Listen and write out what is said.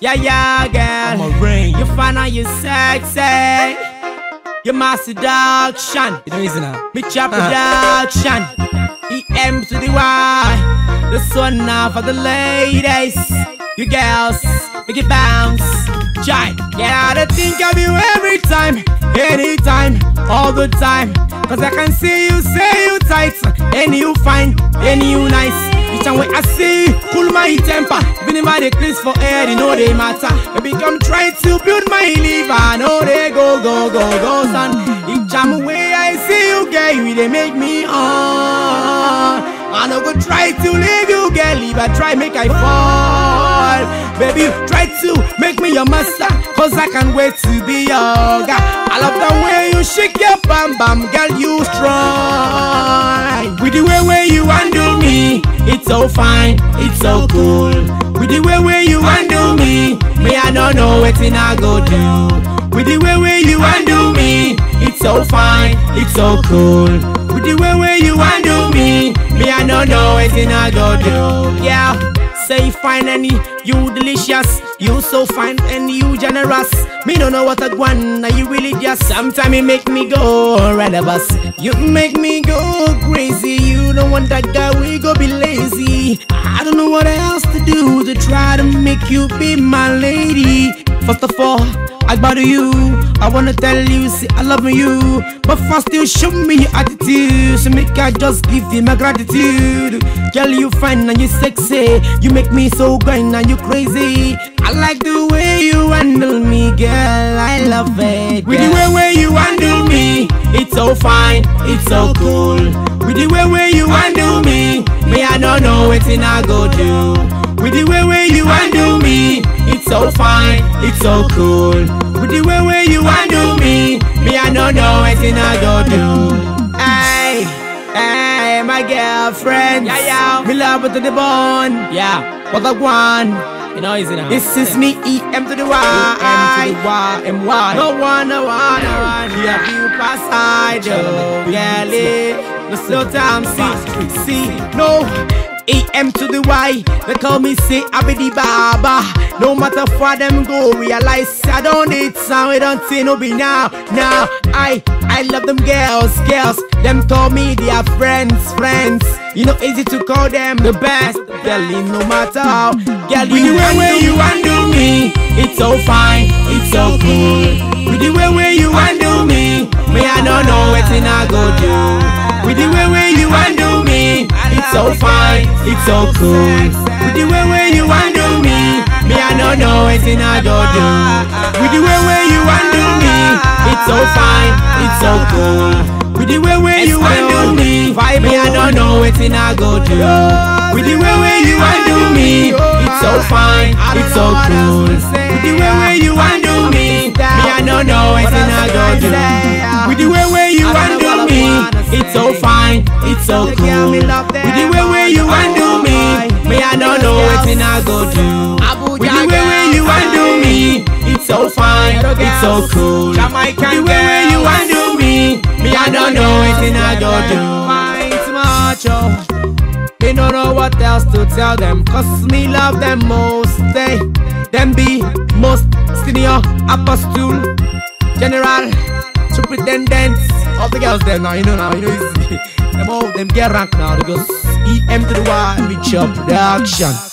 Yeah, yeah, girl. I'm a ring. You find out you sexy. You my seduction. You know easy now. Me chop production. EM to the Y. This one now for the ladies. You girls, make it bounce. Try. Get out of think of you every time, anytime, all the time. Cause I can see you, say you tight, and you fine, and you nice. Each time when I see cool my temper. If I decrease for air, you know they matter. Baby, come try to build my liver. No, they go, go, go, go, son. Each time way I see you, girl, you they make me on. I no go try to leave you, girl, I try make I fall. Baby, try to make me your master, cause I can't wait to be your guy. I love the way you shake your bam bam, girl, you strong. With the way where you it's so fine, it's so cool. With the way where you handle me, me I don't know what I go do. With the way where you handle me, it's so fine, it's so cool. With the way where you handle me, me I don't know what I go do. Yeah. Say fine and you delicious. You so fine and you generous. Me don't know what I want Now you really just? Sometimes you make me go red of us You make me go crazy. You don't want that guy we go be lazy. I don't know what else to do To try to make you be my lady. First of all I bother you I wanna tell you, see I love you. But first you show me your attitude. So make I just give you my gratitude. Girl you fine and you sexy. You make me so grind and you crazy. I like the way you handle me girl. I love it With the way where you handle me It's so fine, it's so cool. With the way where you handle me Me I don't know what I go do. With the way where you handle me so fine, it's so cool With the way way you handle me Me I don't know what I go do Hey, hey, my girlfriend Yeah, yeah Me love her to the bone Yeah, what the one. You know easy now. this is me, EM to the Y. M to the Y, M-Y. No one, no one, no one. Yeah, you pass side, oh, girlie. No time, see, see, no. EM to the Y, they call me say I be the Baba. No matter for them go, realize I don't need sound, we don't say no be now, now. I, I love them girls, girls. Them call me they are friends, friends. You know easy to call them the best, girlie. No matter how, girl, you way where you handle me, it's so fine, it's so cool. With the way where you handle me, me I don't know what I go do. So fine, it's so cool. With the way where you handle me, me I don't know what I go do. With the way where you handle me, it's so fine, it's so cool. With the way where you handle me, me I don't know what I go do. With the way where you handle me, it's so fine, it's so cool. With the way where you handle me, me I don't know what I go do. With the way where you handle me, it's so fine, it's so cool. With the way you handle me, me I don't know what I go do. With the way where you handle me, it's so fine, it's so cool. With the way where you handle me, me I don't know what I go do. Mine's macho. Me don't know what else to tell them Cause me love them most They, them be most senior apostle General Superintendents All the girls there now, you know now, you know easy Them all, them get rank now Because EM to the Y, your production